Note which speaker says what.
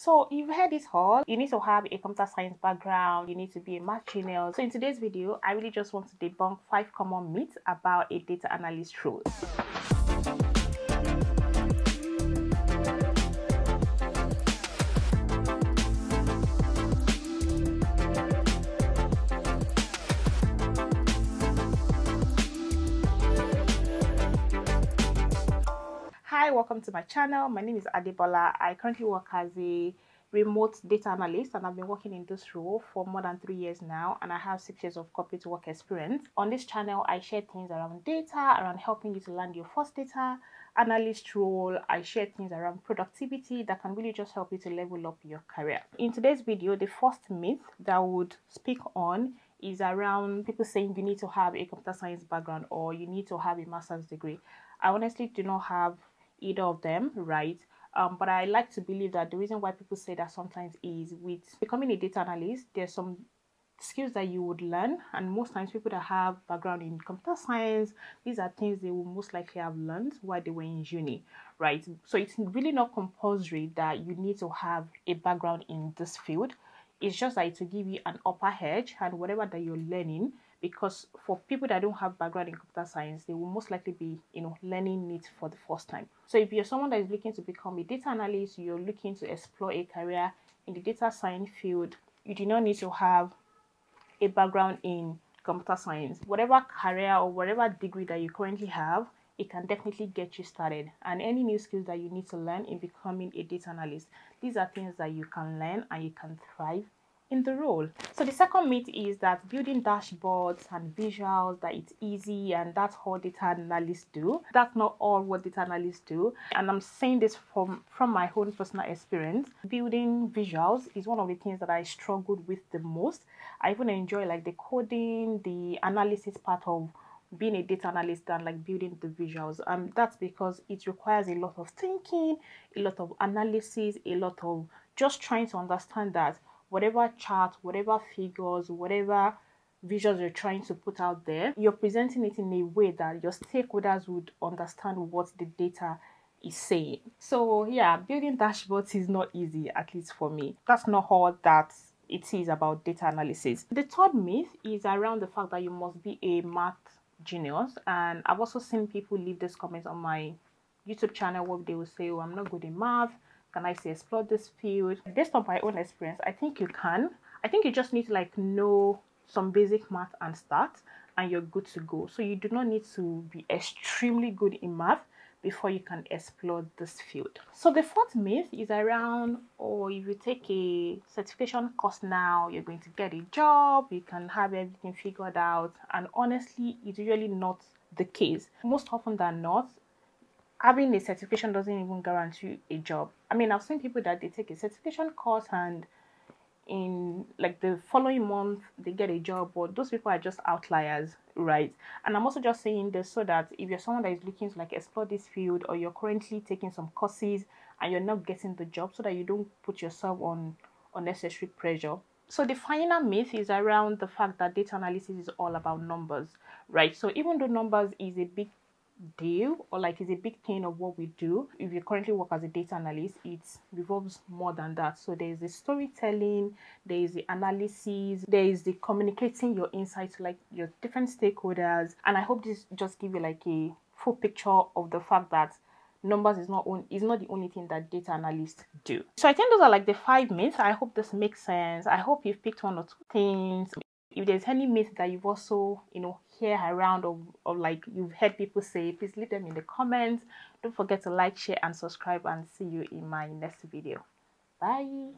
Speaker 1: So you've heard this all. You need to have a computer science background. You need to be a math. So in today's video, I really just want to debunk five common myths about a data analyst role. Hi, welcome to my channel. My name is Adebola. I currently work as a remote data analyst and I've been working in this role for more than three years now and I have six years of corporate work experience. On this channel, I share things around data, around helping you to land your first data analyst role. I share things around productivity that can really just help you to level up your career. In today's video, the first myth that I would speak on is around people saying you need to have a computer science background or you need to have a master's degree. I honestly do not have either of them, right? Um, but I like to believe that the reason why people say that sometimes is with becoming a data analyst, there's some skills that you would learn, and most times people that have background in computer science, these are things they will most likely have learned while they were in uni, right? So it's really not compulsory that you need to have a background in this field. It's just like to give you an upper edge and whatever that you're learning because for people that don't have background in computer science they will most likely be you know learning it for the first time. So if you're someone that is looking to become a data analyst you're looking to explore a career in the data science field you do not need to have a background in computer science. Whatever career or whatever degree that you currently have it can definitely get you started. And any new skills that you need to learn in becoming a data analyst these are things that you can learn and you can thrive in the role. So the second myth is that building dashboards and visuals that it's easy and that's all data analysts do. That's not all what data analysts do. And I'm saying this from from my own personal experience. Building visuals is one of the things that I struggled with the most. I even enjoy like the coding, the analysis part of being a data analyst than like building the visuals. Um that's because it requires a lot of thinking, a lot of analysis, a lot of just trying to understand that whatever chart, whatever figures, whatever visuals you're trying to put out there, you're presenting it in a way that your stakeholders would understand what the data is saying. So yeah, building dashboards is not easy, at least for me. That's not all that it is about data analysis. The third myth is around the fact that you must be a math genius. And I've also seen people leave this comment on my YouTube channel where they will say, Oh, I'm not good in math can I say explore this field? Based on my own experience, I think you can. I think you just need to like know some basic math and start and you're good to go. So you do not need to be extremely good in math before you can explore this field. So the fourth myth is around or oh, if you take a certification course now, you're going to get a job, you can have everything figured out. And honestly, it's usually not the case. Most often than not, having a certification doesn't even guarantee a job. I mean, I've seen people that they take a certification course and in like the following month they get a job, but those people are just outliers, right? And I'm also just saying this so that if you're someone that is looking to like explore this field or you're currently taking some courses and you're not getting the job, so that you don't put yourself on unnecessary pressure. So the final myth is around the fact that data analysis is all about numbers, right? So even though numbers is a big deal or like is a big thing of what we do. If you currently work as a data analyst it revolves more than that. So there is the storytelling there is the analysis there is the communicating your insights like your different stakeholders. And i hope this just give you like a full picture of the fact that numbers is not on is not the only thing that data analysts do. So i think those are like the five myths. I hope this makes sense. I hope you've picked one or two things if there's any myth that you've also you know hear around or, like you've heard people say please leave them in the comments. Don't forget to like share and subscribe and see you in my next video. Bye